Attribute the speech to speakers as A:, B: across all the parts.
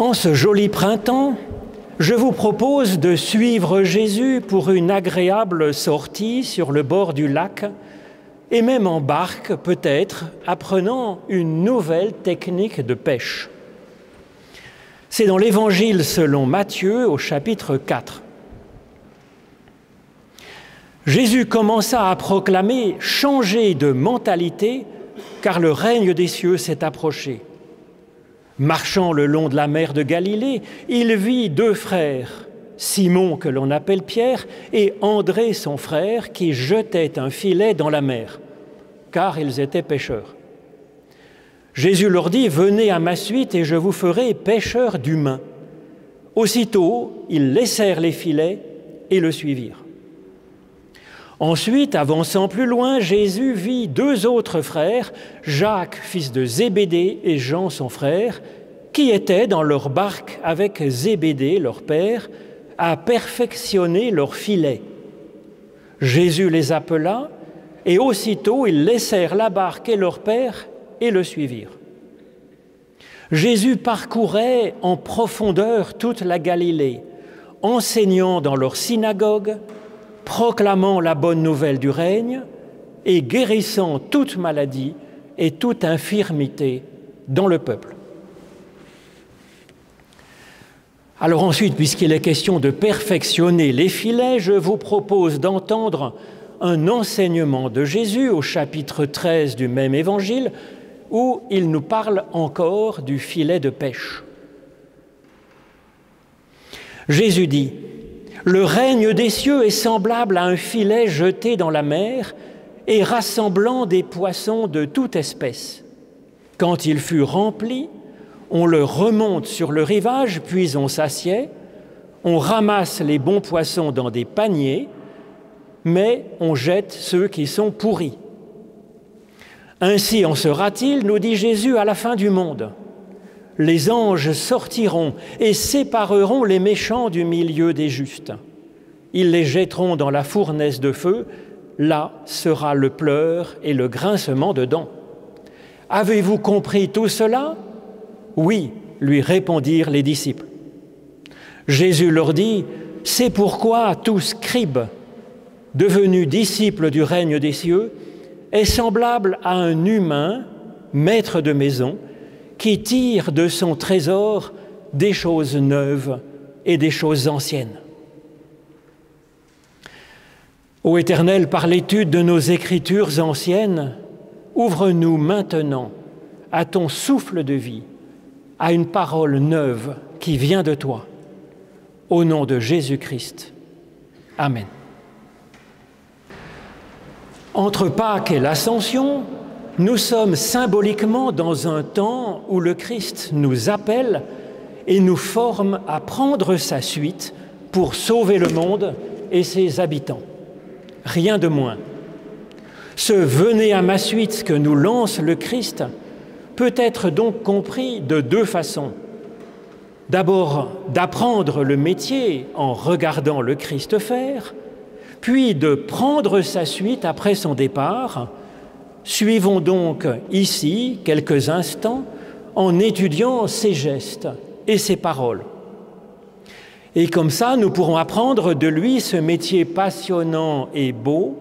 A: En ce joli printemps, je vous propose de suivre Jésus pour une agréable sortie sur le bord du lac et même en barque peut-être, apprenant une nouvelle technique de pêche. C'est dans l'Évangile selon Matthieu au chapitre 4. Jésus commença à proclamer changer de mentalité car le règne des cieux s'est approché. Marchant le long de la mer de Galilée, il vit deux frères, Simon que l'on appelle Pierre et André son frère qui jetaient un filet dans la mer, car ils étaient pêcheurs. Jésus leur dit, Venez à ma suite et je vous ferai pêcheurs d'humains. Aussitôt, ils laissèrent les filets et le suivirent. Ensuite, avançant plus loin, Jésus vit deux autres frères, Jacques, fils de Zébédée, et Jean, son frère, qui étaient dans leur barque avec Zébédée, leur père, à perfectionner leur filet. Jésus les appela, et aussitôt ils laissèrent la barque et leur père et le suivirent. Jésus parcourait en profondeur toute la Galilée, enseignant dans leur synagogue, proclamant la bonne nouvelle du règne et guérissant toute maladie et toute infirmité dans le peuple. Alors ensuite, puisqu'il est question de perfectionner les filets, je vous propose d'entendre un enseignement de Jésus au chapitre 13 du même évangile, où il nous parle encore du filet de pêche. Jésus dit, le règne des cieux est semblable à un filet jeté dans la mer et rassemblant des poissons de toute espèce. Quand il fut rempli, on le remonte sur le rivage, puis on s'assied, on ramasse les bons poissons dans des paniers, mais on jette ceux qui sont pourris. Ainsi en sera-t-il, nous dit Jésus, à la fin du monde. Les anges sortiront et sépareront les méchants du milieu des justes. Ils les jetteront dans la fournaise de feu, là sera le pleur et le grincement de dents. Avez-vous compris tout cela? Oui, lui répondirent les disciples. Jésus leur dit, C'est pourquoi tout scribe, devenu disciple du règne des cieux, est semblable à un humain, maître de maison, qui tire de son trésor des choses neuves et des choses anciennes. Ô Éternel, par l'étude de nos écritures anciennes, ouvre-nous maintenant à ton souffle de vie, à une parole neuve qui vient de toi. Au nom de Jésus-Christ. Amen. Entre Pâques et l'Ascension, nous sommes symboliquement dans un temps où le Christ nous appelle et nous forme à prendre sa suite pour sauver le monde et ses habitants. Rien de moins. Ce venez à ma suite que nous lance le Christ peut être donc compris de deux façons. D'abord, d'apprendre le métier en regardant le Christ faire, puis de prendre sa suite après son départ Suivons donc ici quelques instants en étudiant ses gestes et ses paroles. Et comme ça, nous pourrons apprendre de lui ce métier passionnant et beau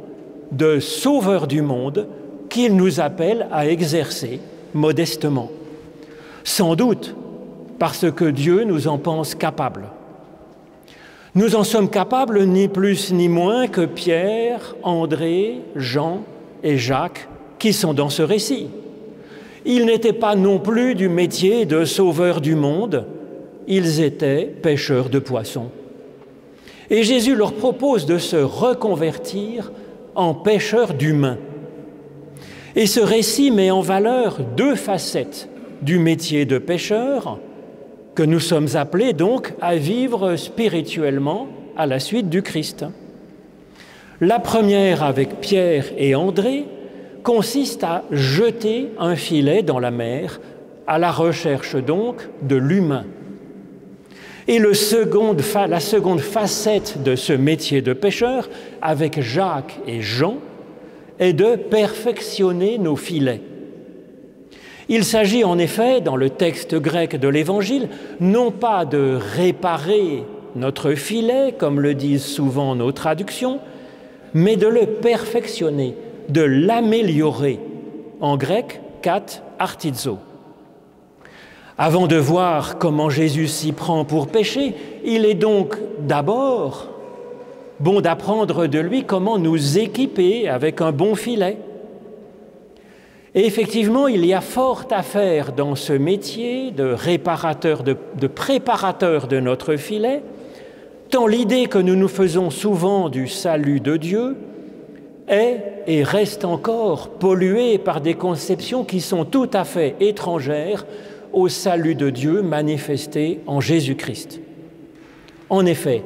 A: de sauveur du monde qu'il nous appelle à exercer modestement. Sans doute parce que Dieu nous en pense capables. Nous en sommes capables ni plus ni moins que Pierre, André, Jean et Jacques qui sont dans ce récit. Ils n'étaient pas non plus du métier de sauveur du monde, ils étaient pêcheurs de poissons. Et Jésus leur propose de se reconvertir en pêcheurs d'humains. Et ce récit met en valeur deux facettes du métier de pêcheur que nous sommes appelés donc à vivre spirituellement à la suite du Christ. La première avec Pierre et André, consiste à jeter un filet dans la mer, à la recherche donc de l'humain. Et la seconde facette de ce métier de pêcheur, avec Jacques et Jean, est de perfectionner nos filets. Il s'agit en effet, dans le texte grec de l'Évangile, non pas de réparer notre filet, comme le disent souvent nos traductions, mais de le perfectionner, de l'améliorer. En grec, kat artizo. Avant de voir comment Jésus s'y prend pour pécher, il est donc d'abord bon d'apprendre de lui comment nous équiper avec un bon filet. Et effectivement, il y a fort à faire dans ce métier de réparateur, de, de préparateur de notre filet, tant l'idée que nous nous faisons souvent du salut de Dieu est et reste encore polluée par des conceptions qui sont tout à fait étrangères au salut de Dieu manifesté en Jésus-Christ. En effet,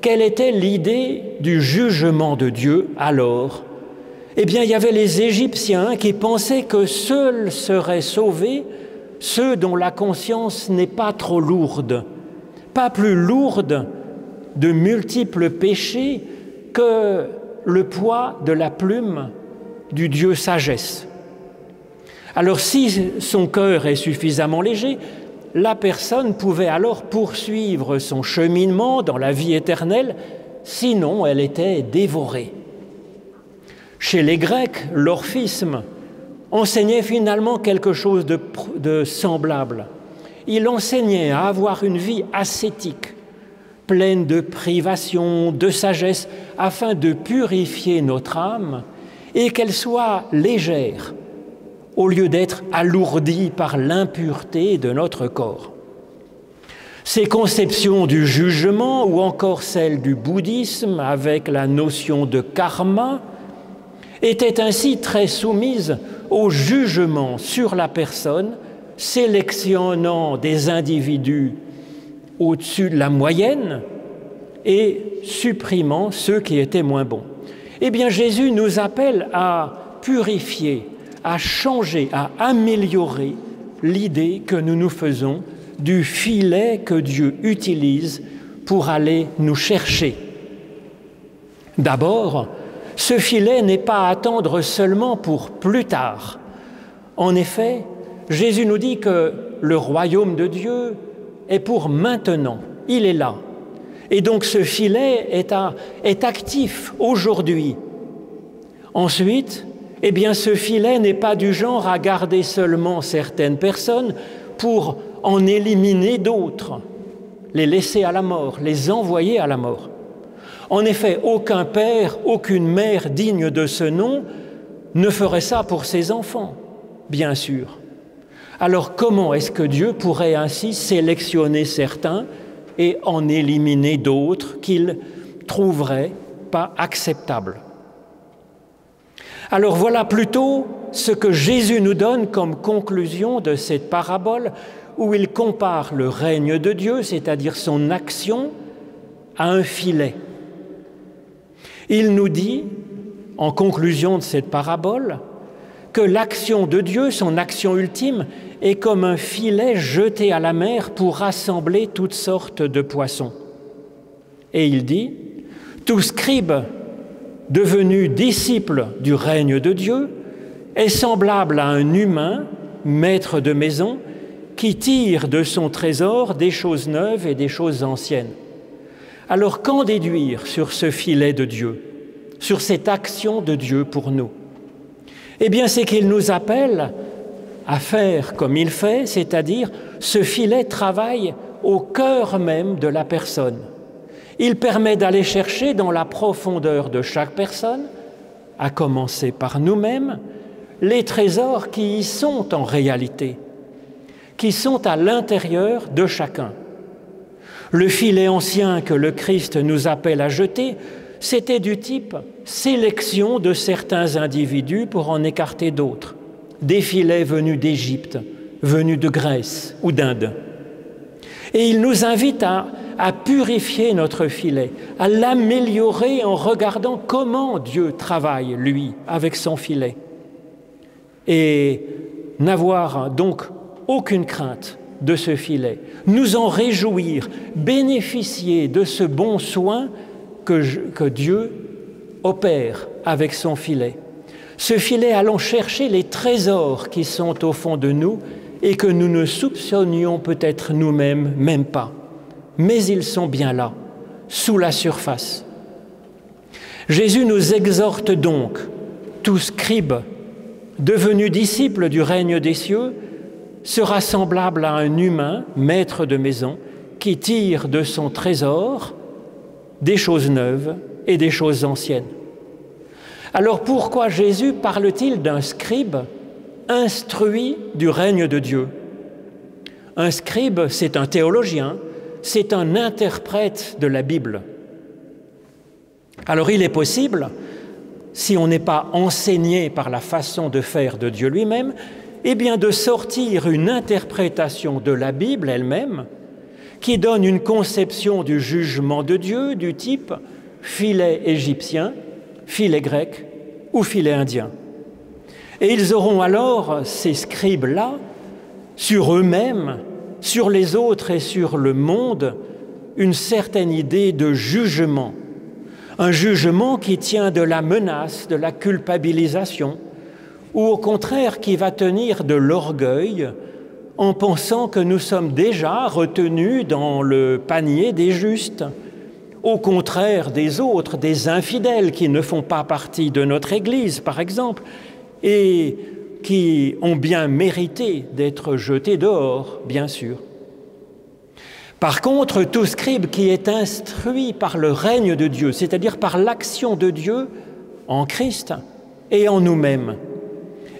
A: quelle était l'idée du jugement de Dieu alors? Eh bien, il y avait les Égyptiens qui pensaient que seuls seraient sauvés ceux dont la conscience n'est pas trop lourde, pas plus lourde de multiples péchés que le poids de la plume du Dieu sagesse. Alors si son cœur est suffisamment léger, la personne pouvait alors poursuivre son cheminement dans la vie éternelle, sinon elle était dévorée. Chez les Grecs, l'orphisme enseignait finalement quelque chose de, de semblable. Il enseignait à avoir une vie ascétique, pleine de privations, de sagesse, afin de purifier notre âme et qu'elle soit légère, au lieu d'être alourdie par l'impureté de notre corps. Ces conceptions du jugement ou encore celles du bouddhisme avec la notion de karma étaient ainsi très soumises au jugement sur la personne, sélectionnant des individus au-dessus de la moyenne et supprimant ceux qui étaient moins bons. Eh bien, Jésus nous appelle à purifier, à changer, à améliorer l'idée que nous nous faisons du filet que Dieu utilise pour aller nous chercher. D'abord, ce filet n'est pas à attendre seulement pour plus tard. En effet, Jésus nous dit que le royaume de Dieu est pour maintenant. Il est là. Et donc ce filet est, est actif aujourd'hui. Ensuite, eh bien ce filet n'est pas du genre à garder seulement certaines personnes pour en éliminer d'autres, les laisser à la mort, les envoyer à la mort. En effet, aucun père, aucune mère digne de ce nom ne ferait ça pour ses enfants, bien sûr. Alors comment est-ce que Dieu pourrait ainsi sélectionner certains et en éliminer d'autres qu'il trouverait pas acceptables? Alors voilà plutôt ce que Jésus nous donne comme conclusion de cette parabole où il compare le règne de Dieu, c'est-à-dire son action, à un filet. Il nous dit, en conclusion de cette parabole, que l'action de Dieu, son action ultime, est comme un filet jeté à la mer pour rassembler toutes sortes de poissons. Et il dit, tout scribe devenu disciple du règne de Dieu est semblable à un humain, maître de maison, qui tire de son trésor des choses neuves et des choses anciennes. Alors qu'en déduire sur ce filet de Dieu, sur cette action de Dieu pour nous? Eh bien, c'est qu'il nous appelle à faire comme il fait, c'est-à-dire ce filet travaille au cœur même de la personne. Il permet d'aller chercher dans la profondeur de chaque personne, à commencer par nous-mêmes, les trésors qui y sont en réalité, qui sont à l'intérieur de chacun. Le filet ancien que le Christ nous appelle à jeter, c'était du type sélection de certains individus pour en écarter d'autres des filets venus d'Égypte, venus de Grèce ou d'Inde. Et il nous invite à, à purifier notre filet, à l'améliorer en regardant comment Dieu travaille, lui, avec son filet. Et n'avoir donc aucune crainte de ce filet, nous en réjouir, bénéficier de ce bon soin que, Dieu opère avec son filet Ce filet allant chercher les trésors qui sont au fond de nous et que nous ne soupçonnions peut-être nous-mêmes même pas. Mais ils sont bien là, sous la surface. Jésus nous exhorte donc, tout scribe, devenu disciple du règne des cieux, sera semblable à un humain, maître de maison, qui tire de son trésor des choses neuves et des choses anciennes. Alors pourquoi Jésus parle-t-il d'un scribe instruit du règne de Dieu? Un scribe, c'est un théologien, c'est un interprète de la Bible. Alors il est possible, si on n'est pas enseigné par la façon de faire de Dieu lui-même, eh bien de sortir une interprétation de la Bible elle-même qui donne une conception du jugement de Dieu du type filet égyptien filet grec ou filet indien. Et ils auront alors, ces scribes-là, sur eux-mêmes, sur les autres et sur le monde, une certaine idée de jugement. Un jugement qui tient de la menace, de la culpabilisation, ou au contraire qui va tenir de l'orgueil en pensant que nous sommes déjà retenus dans le panier des justes, au contraire des autres, des infidèles qui ne font pas partie de notre Église, par exemple, et qui ont bien mérité d'être jetés dehors, bien sûr. Par contre, tout scribe qui est instruit par le règne de Dieu, c'est-à-dire par l'action de Dieu en Christ et en nous-mêmes,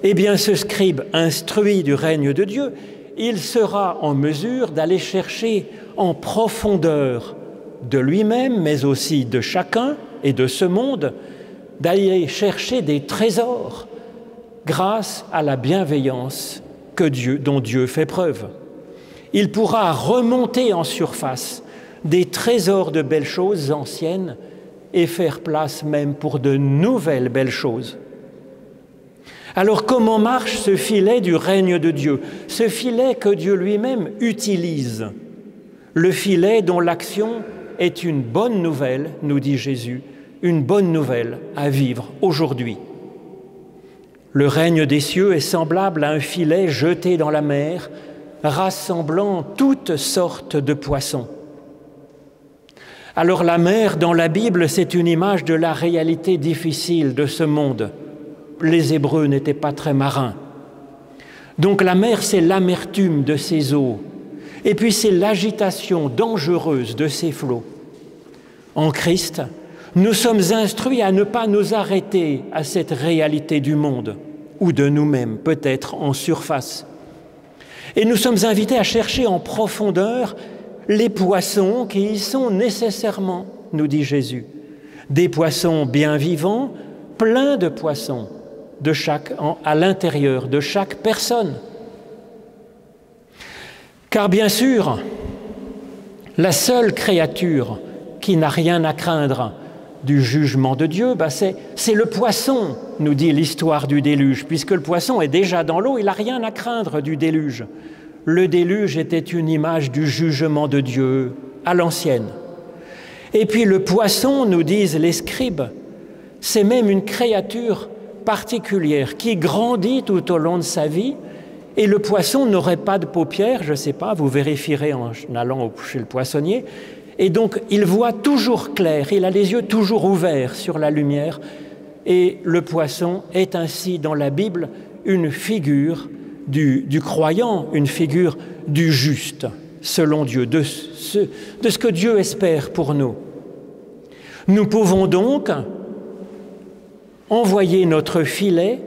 A: eh bien ce scribe instruit du règne de Dieu, il sera en mesure d'aller chercher en profondeur de lui-même, mais aussi de chacun et de ce monde, d'aller chercher des trésors grâce à la bienveillance que Dieu, dont Dieu fait preuve. Il pourra remonter en surface des trésors de belles choses anciennes et faire place même pour de nouvelles belles choses. Alors comment marche ce filet du règne de Dieu? Ce filet que Dieu lui-même utilise, le filet dont l'action est une bonne nouvelle, nous dit Jésus, une bonne nouvelle à vivre aujourd'hui. Le règne des cieux est semblable à un filet jeté dans la mer, rassemblant toutes sortes de poissons. Alors la mer dans la Bible, c'est une image de la réalité difficile de ce monde. Les Hébreux n'étaient pas très marins. Donc la mer, c'est l'amertume de ses eaux, et puis c'est l'agitation dangereuse de ces flots. En Christ, nous sommes instruits à ne pas nous arrêter à cette réalité du monde ou de nous-mêmes, peut-être en surface. Et nous sommes invités à chercher en profondeur les poissons qui y sont nécessairement, nous dit Jésus. Des poissons bien vivants, pleins de poissons de chaque, à l'intérieur de chaque personne. Car bien sûr, la seule créature qui n'a rien à craindre du jugement de Dieu, bah c'est le poisson, nous dit l'histoire du déluge, puisque le poisson est déjà dans l'eau, il n'a rien à craindre du déluge. Le déluge était une image du jugement de Dieu à l'ancienne. Et puis le poisson, nous disent les scribes, c'est même une créature particulière qui grandit tout au long de sa vie et le poisson n'aurait pas de paupières, je ne sais pas, vous vérifierez en allant chez le poissonnier. Et donc, il voit toujours clair, il a les yeux toujours ouverts sur la lumière. Et le poisson est ainsi, dans la Bible, une figure du, du croyant, une figure du juste, selon Dieu, de ce, de ce que Dieu espère pour nous. Nous pouvons donc envoyer notre filet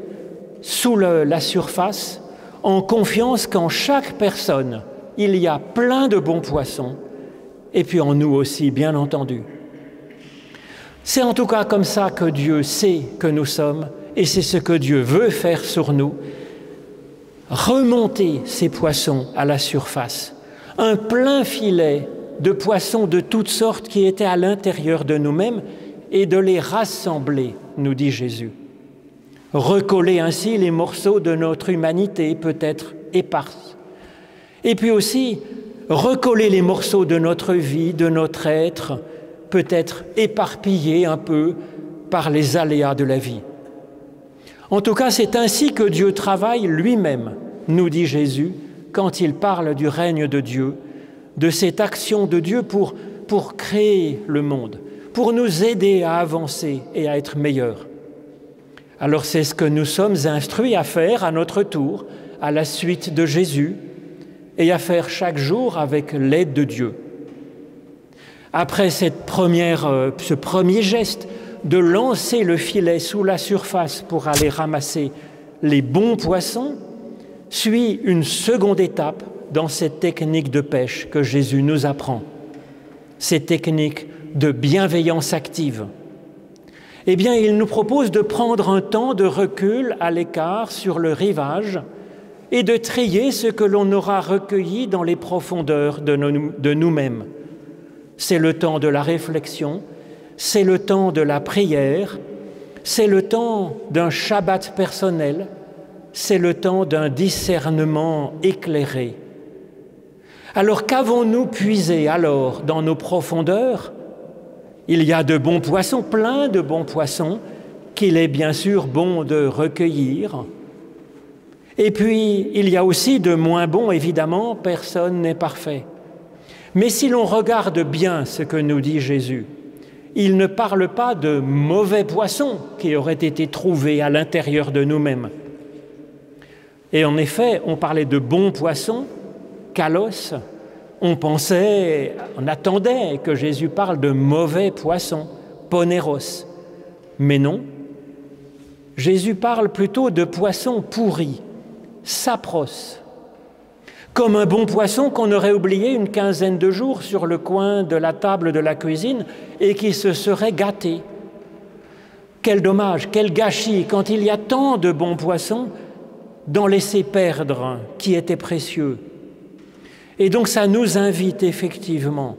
A: sous la surface en confiance qu'en chaque personne, il y a plein de bons poissons, et puis en nous aussi, bien entendu. C'est en tout cas comme ça que Dieu sait que nous sommes, et c'est ce que Dieu veut faire sur nous, remonter ces poissons à la surface, un plein filet de poissons de toutes sortes qui étaient à l'intérieur de nous-mêmes, et de les rassembler, nous dit Jésus recoller ainsi les morceaux de notre humanité peut-être éparse. Et puis aussi recoller les morceaux de notre vie, de notre être, peut-être éparpillés un peu par les aléas de la vie. En tout cas, c'est ainsi que Dieu travaille lui-même, nous dit Jésus, quand il parle du règne de Dieu, de cette action de Dieu pour, pour créer le monde, pour nous aider à avancer et à être meilleurs. Alors c'est ce que nous sommes instruits à faire à notre tour, à la suite de Jésus, et à faire chaque jour avec l'aide de Dieu. Après cette première, euh, ce premier geste de lancer le filet sous la surface pour aller ramasser les bons poissons, suit une seconde étape dans cette technique de pêche que Jésus nous apprend, cette technique de bienveillance active. Eh bien, il nous propose de prendre un temps de recul à l'écart sur le rivage et de trier ce que l'on aura recueilli dans les profondeurs de nous-mêmes c'est le temps de la réflexion, c'est le temps de la prière, c'est le temps d'un Shabbat personnel, c'est le temps d'un discernement éclairé. Alors qu'avons-nous puisé alors dans nos profondeurs Il y a de bons poissons, plein de bons poissons, qu'il est bien sûr bon de recueillir. Et puis, il y a aussi de moins bons, évidemment, personne n'est parfait. Mais si l'on regarde bien ce que nous dit Jésus, il ne parle pas de mauvais poissons qui auraient été trouvés à l'intérieur de nous-mêmes. Et en effet, on parlait de bons poissons, kalos, on pensait, on attendait que Jésus parle de mauvais poissons, poneros. Mais non, Jésus parle plutôt de poissons pourris, sapros, comme un bon poisson qu'on aurait oublié une quinzaine de jours sur le coin de la table de la cuisine et qui se serait gâté. Quel dommage, quel gâchis quand il y a tant de bons poissons d'en laisser perdre qui étaient précieux. Et donc ça nous invite effectivement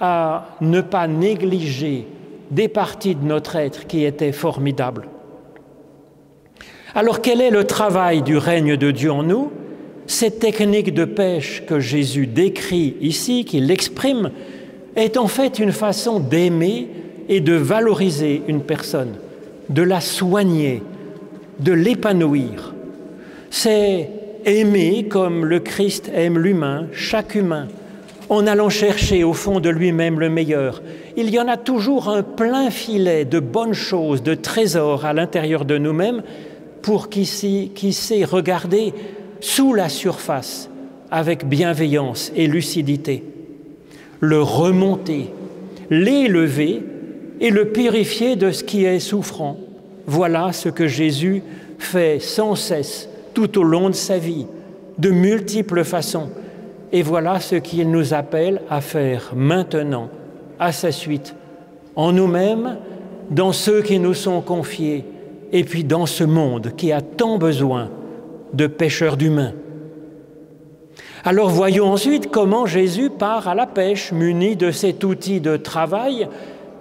A: à ne pas négliger des parties de notre être qui étaient formidables. Alors quel est le travail du règne de Dieu en nous? Cette technique de pêche que Jésus décrit ici, qu'il exprime, est en fait une façon d'aimer et de valoriser une personne, de la soigner, de l'épanouir. C'est aimer comme le Christ aime l'humain, chaque humain, en allant chercher au fond de lui-même le meilleur. Il y en a toujours un plein filet de bonnes choses, de trésors à l'intérieur de nous-mêmes pour qui sait regarder sous la surface avec bienveillance et lucidité, le remonter, l'élever et le purifier de ce qui est souffrant. Voilà ce que Jésus fait sans cesse tout au long de sa vie, de multiples façons. Et voilà ce qu'il nous appelle à faire maintenant, à sa suite, en nous-mêmes, dans ceux qui nous sont confiés, et puis dans ce monde qui a tant besoin de pêcheurs d'humains. Alors voyons ensuite comment Jésus part à la pêche muni de cet outil de travail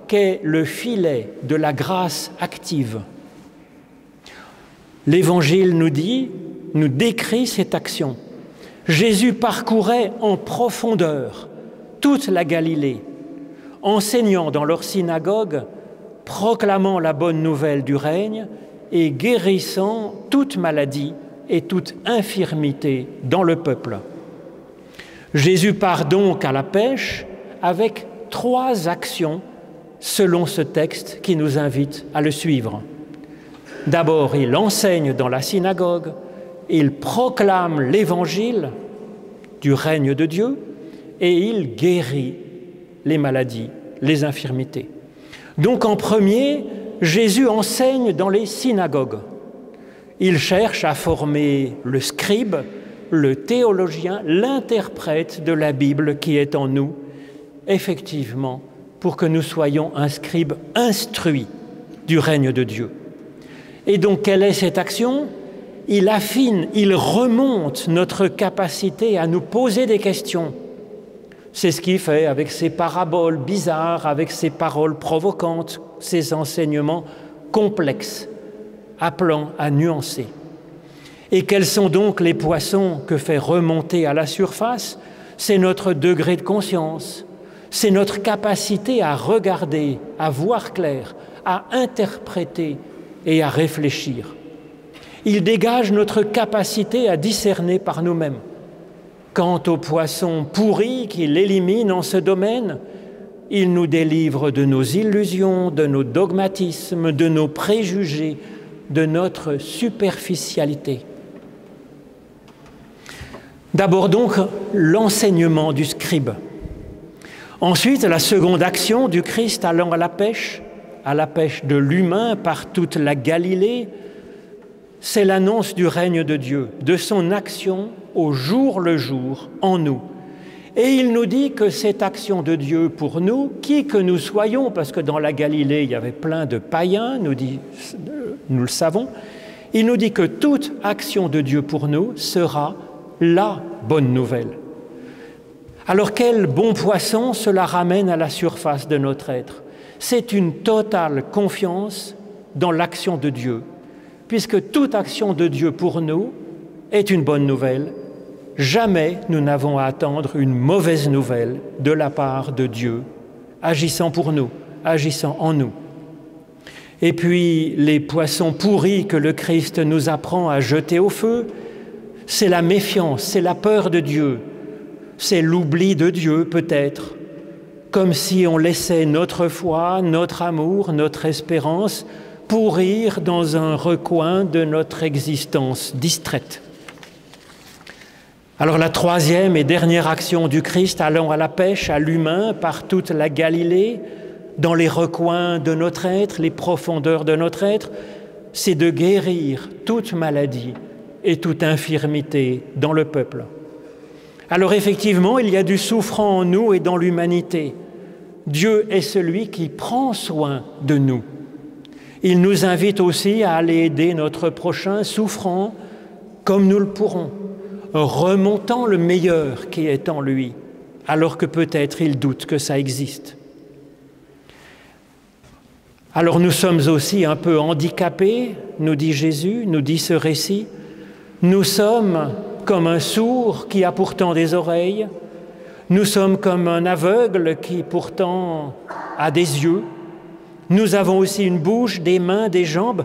A: qu'est le filet de la grâce active. L'Évangile nous dit, nous décrit cette action. Jésus parcourait en profondeur toute la Galilée, enseignant dans leur synagogue, proclamant la bonne nouvelle du règne et guérissant toute maladie et toute infirmité dans le peuple. Jésus part donc à la pêche avec trois actions selon ce texte qui nous invite à le suivre. D'abord, il enseigne dans la synagogue, il proclame l'évangile du règne de Dieu et il guérit les maladies, les infirmités. Donc en premier, Jésus enseigne dans les synagogues. Il cherche à former le scribe, le théologien, l'interprète de la Bible qui est en nous, effectivement, pour que nous soyons un scribe instruit du règne de Dieu. Et donc, quelle est cette action? Il affine, il remonte notre capacité à nous poser des questions. C'est ce qu'il fait avec ses paraboles bizarres, avec ses paroles provocantes, ses enseignements complexes appelant à nuancer. Et quels sont donc les poissons que fait remonter à la surface? C'est notre degré de conscience, c'est notre capacité à regarder, à voir clair, à interpréter et à réfléchir. Il dégage notre capacité à discerner par nous-mêmes. Quant aux poissons pourris qu'il élimine en ce domaine, il nous délivre de nos illusions, de nos dogmatismes, de nos préjugés, de notre superficialité. D'abord donc l'enseignement du scribe. Ensuite, la seconde action du Christ allant à la pêche, à la pêche de l'humain par toute la Galilée, c'est l'annonce du règne de Dieu, de son action au jour le jour en nous. Et il nous dit que cette action de Dieu pour nous, qui que nous soyons, parce que dans la Galilée, il y avait plein de païens, nous, nous le savons, il nous dit que toute action de Dieu pour nous sera la bonne nouvelle. Alors quel bon poisson cela ramène à la surface de notre être? C'est une totale confiance dans l'action de Dieu, puisque toute action de Dieu pour nous est une bonne nouvelle. Jamais nous n'avons à attendre une mauvaise nouvelle de la part de Dieu, agissant pour nous, agissant en nous. Et puis les poissons pourris que le Christ nous apprend à jeter au feu, c'est la méfiance, c'est la peur de Dieu, c'est l'oubli de Dieu peut-être, comme si on laissait notre foi, notre amour, notre espérance pourrir dans un recoin de notre existence distraite. Alors la troisième et dernière action du Christ allant à la pêche à l'humain par toute la Galilée, dans les recoins de notre être, les profondeurs de notre être, c'est de guérir toute maladie, et toute infirmité dans le peuple. Alors effectivement, il y a du souffrant en nous et dans l'humanité. Dieu est celui qui prend soin de nous. Il nous invite aussi à aller aider notre prochain souffrant comme nous le pourrons, remontant le meilleur qui est en lui, alors que peut-être il doute que ça existe. Alors nous sommes aussi un peu handicapés, nous dit Jésus, nous dit ce récit, nous sommes comme un sourd qui a pourtant des oreilles, nous sommes comme un aveugle qui pourtant a des yeux, nous avons aussi une bouche, des mains, des jambes.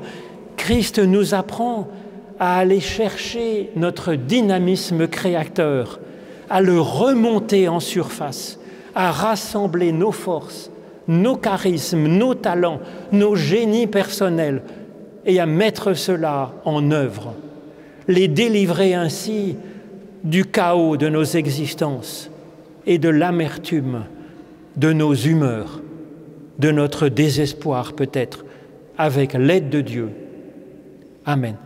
A: Christ nous apprend à aller chercher notre dynamisme créateur, à le remonter en surface, à rassembler nos forces, nos charismes, nos talents, nos génies personnels et à mettre cela en œuvre les délivrer ainsi du chaos de nos existences et de l'amertume de nos humeurs, de notre désespoir peut-être, avec l'aide de Dieu. Amen.